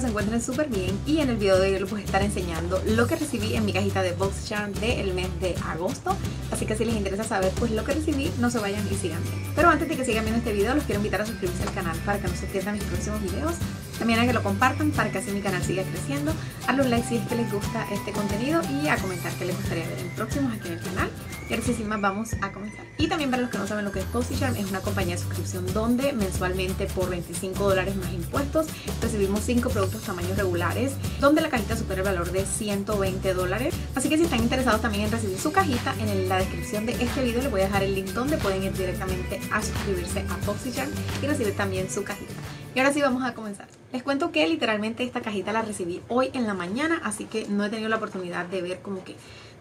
se encuentren súper bien y en el video de hoy les voy a estar enseñando lo que recibí en mi cajita de Box Charm del mes de agosto. Así que si les interesa saber pues lo que recibí, no se vayan y sigan. Pero antes de que sigan viendo este video, los quiero invitar a suscribirse al canal para que no se pierdan mis próximos videos. También a que lo compartan para que así mi canal siga creciendo. A los likes si es que les gusta este contenido y a comentar qué les gustaría ver en próximos aquí en el canal. Y ahora sí, sin más, vamos a comenzar. Y también para los que no saben lo que es Charm, es una compañía de suscripción donde mensualmente por 25 dólares más impuestos recibimos 5 productos tamaños regulares, donde la cajita supera el valor de 120 dólares. Así que si están interesados también en recibir su cajita, en la descripción de este video les voy a dejar el link donde pueden ir directamente a suscribirse a Charm y recibir también su cajita. Y ahora sí vamos a comenzar. Les cuento que literalmente esta cajita la recibí hoy en la mañana, así que no he tenido la oportunidad de ver como que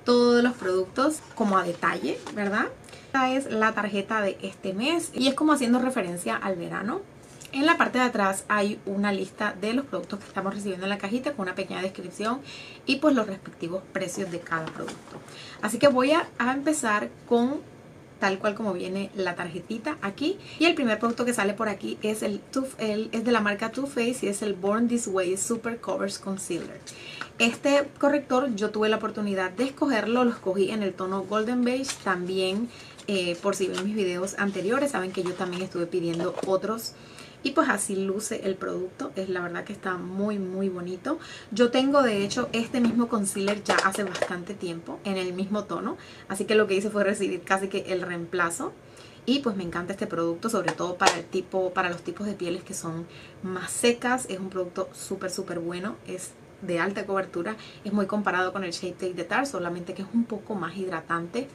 todos los productos como a detalle, ¿verdad? Esta es la tarjeta de este mes y es como haciendo referencia al verano. En la parte de atrás hay una lista de los productos que estamos recibiendo en la cajita con una pequeña descripción y pues los respectivos precios de cada producto. Así que voy a, empezar con tal cual como viene la tarjetita aquí. Y el primer producto que sale por aquí es, el, es de la marca Too Faced y es el Born This Way Super Covers Concealer. Este corrector yo tuve la oportunidad de escogerlo, lo escogí en el tono Golden Beige, también eh, por si ven mis videos anteriores, saben que yo también estuve pidiendo otros y pues así luce el producto, es la verdad que está muy muy bonito. Yo tengo de hecho este mismo concealer ya hace bastante tiempo en el mismo tono, así que lo que hice fue recibir casi que el reemplazo. Y pues me encanta este producto, sobre todo para el tipo, para los tipos de pieles que son más secas. Es un producto súper súper bueno. Es de alta cobertura. Es muy comparado con el Shape Tape de Tarte, solamente que es un poco más hidratante.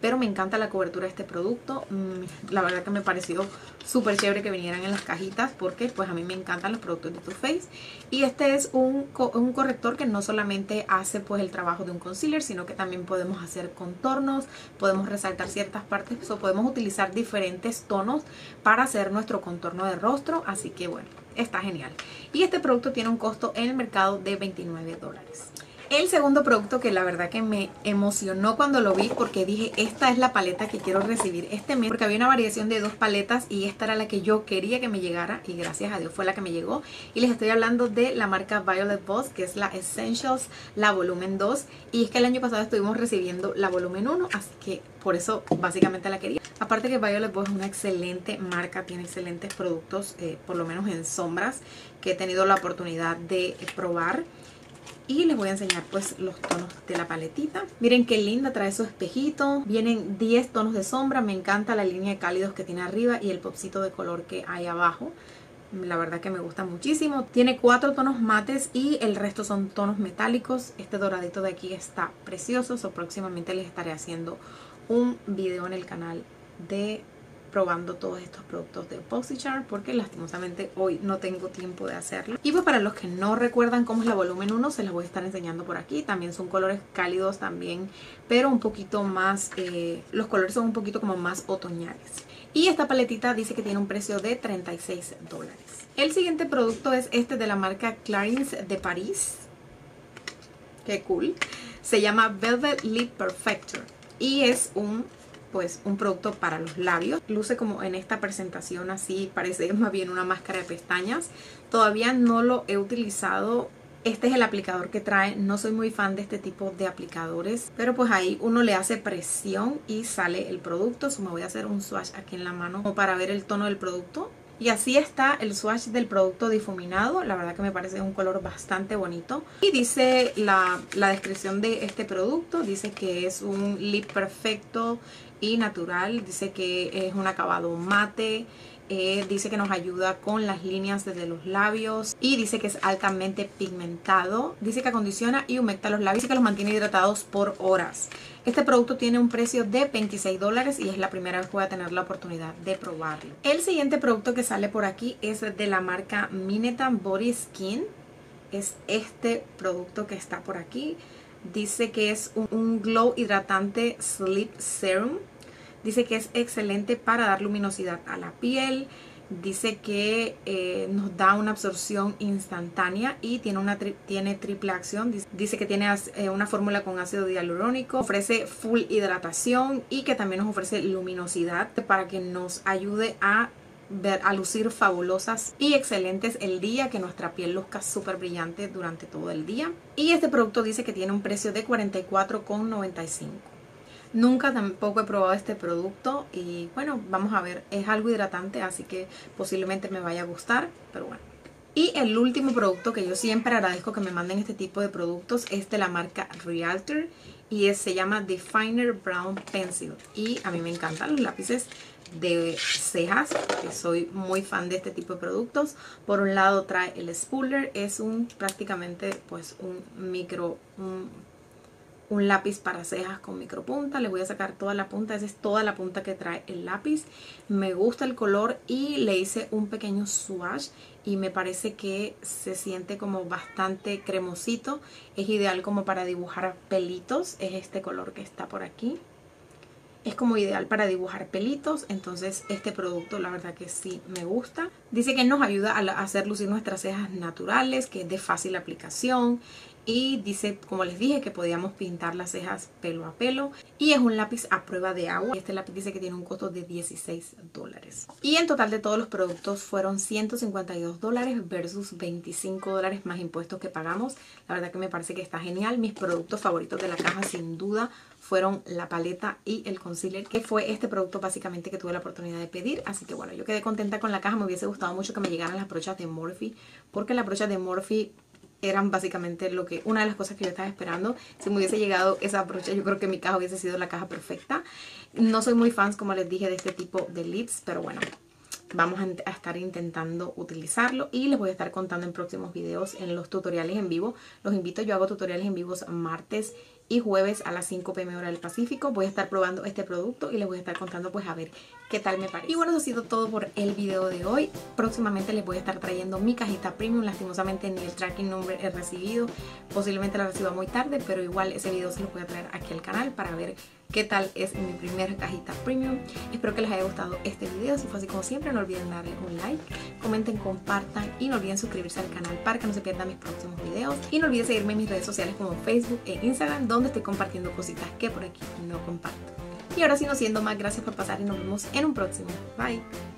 Pero me encanta la cobertura de este producto. Mm, la verdad que me pareció súper chévere que vinieran en las cajitas porque pues a mí me encantan los productos de Too Faced. Y este es un, un corrector que no solamente hace pues el trabajo de un concealer, sino que también podemos hacer contornos, podemos resaltar ciertas partes o podemos utilizar diferentes tonos para hacer nuestro contorno de rostro. Así que bueno, está genial. Y este producto tiene un costo en el mercado de 29 dólares. El segundo producto que la verdad que me emocionó cuando lo vi porque dije esta es la paleta que quiero recibir este mes porque había una variación de dos paletas y esta era la que yo quería que me llegara y gracias a Dios fue la que me llegó y les estoy hablando de la marca Violet Boss que es la Essentials, la volumen 2 y es que el año pasado estuvimos recibiendo la volumen 1 así que por eso básicamente la quería. Aparte que Violet Boss es una excelente marca, tiene excelentes productos, eh, por lo menos en sombras, que he tenido la oportunidad de probar. Y les voy a enseñar pues los tonos de la paletita. Miren qué linda, trae su espejito. Vienen 10 tonos de sombra. Me encanta la línea de cálidos que tiene arriba y el popcito de color que hay abajo. La verdad que me gusta muchísimo. Tiene cuatro tonos mates y el resto son tonos metálicos. Este doradito de aquí está precioso. So, próximamente les estaré haciendo un video en el canal de probando todos estos productos de BoxyCharm porque lastimosamente hoy no tengo tiempo de hacerlo. Y pues para los que no recuerdan cómo es la volumen 1 se las voy a estar enseñando por aquí. También son colores cálidos también, pero un poquito más, eh, los colores son un poquito como más otoñales. Y esta paletita dice que tiene un precio de 36 dólares. El siguiente producto es este de la marca Clarins de París. Qué cool. Se llama Velvet Lip Perfector y es un pues un producto para los labios. Luce como en esta presentación así, parece más bien una máscara de pestañas. Todavía no lo he utilizado. Este es el aplicador que trae. No soy muy fan de este tipo de aplicadores. Pero pues ahí uno le hace presión y sale el producto. Me voy a hacer un swatch aquí en la mano como para ver el tono del producto. Y así está el swatch del producto difuminado. La verdad que me parece un color bastante bonito. Y dice la, la, descripción de este producto. Dice que es un lip perfecto y natural. Dice que es un acabado mate. Eh, dice que nos ayuda con las líneas desde los labios y dice que es altamente pigmentado. Dice que acondiciona y humecta los labios y que los mantiene hidratados por horas. Este producto tiene un precio de 26 dólares y es la primera vez que voy a tener la oportunidad de probarlo. El siguiente producto que sale por aquí es de la marca Minetan Body Skin. Es este producto que está por aquí. Dice que es un glow hidratante Sleep Serum Dice que es excelente para dar luminosidad a la piel. Dice que eh, nos da una absorción instantánea y tiene, una tiene triple acción. Dice que tiene eh, una fórmula con ácido hialurónico. Ofrece full hidratación y que también nos ofrece luminosidad para que nos ayude a ver, a lucir fabulosas y excelentes el día, que nuestra piel luzca súper brillante durante todo el día. Y este producto dice que tiene un precio de $44,95. Nunca tampoco he probado este producto y bueno, vamos a ver, es algo hidratante, así que posiblemente me vaya a gustar, pero bueno. Y el último producto que yo siempre agradezco que me manden este tipo de productos es de la marca Realtor y se llama Definer Brown Pencil. Y a mí me encantan los lápices de cejas, que soy muy fan de este tipo de productos. Por un lado trae el spooler, es un prácticamente pues un micro, lápiz para cejas con micropunta. Le voy a sacar toda la punta. Esa es toda la punta que trae el lápiz. Me gusta el color y le hice un pequeño swatch y me parece que se siente como bastante cremosito. Es ideal como para dibujar pelitos. Es este color que está por aquí. Es como ideal para dibujar pelitos, entonces este producto la verdad que sí me gusta. Dice que nos ayuda a hacer lucir nuestras cejas naturales, que es de fácil aplicación y dice, como les dije, que podíamos pintar las cejas pelo a pelo y es un lápiz a prueba de agua. Este lápiz dice que tiene un costo de 16 dólares. Y en total de todos los productos fueron 152 dólares versus 25 dólares más impuestos que pagamos. La verdad que me parece que está genial. Mis productos favoritos de la caja sin duda fueron la paleta y el concealer, que fue este producto básicamente que tuve la oportunidad de pedir. Así que bueno, yo quedé contenta con la caja. Me hubiese gustado mucho que me llegaran las brochas de Morphe, porque las brochas de Morphe eran básicamente lo que una de las cosas que yo estaba esperando. Si me hubiese llegado esa brocha, yo creo que mi caja hubiese sido la caja perfecta. No soy muy fans, como les dije, de este tipo de lips, pero bueno, vamos a estar intentando utilizarlo y les voy a estar contando en próximos videos en los tutoriales en vivo. Los invito, yo hago tutoriales en vivos martes y jueves a las 5 pm hora del Pacífico. Voy a estar probando este producto y les voy a estar contando pues a ver qué tal me parece. Y bueno, eso ha sido todo por el video de hoy. Próximamente les voy a estar trayendo mi cajita premium. Lastimosamente ni el tracking number he recibido. Posiblemente la reciba muy tarde, pero igual ese video se lo voy a traer aquí al canal para ver qué tal es mi primera cajita premium. Espero que les haya gustado este video. Si fue así como siempre, no olviden darle un like, comenten, compartan y no olviden suscribirse al canal para que no se pierdan mis próximos videos. Y no olviden seguirme en mis redes sociales como Facebook e Instagram, donde estoy compartiendo cositas que por aquí no comparto. Y ahora sí, no siendo más, gracias por pasar y nos vemos en un próximo. Bye.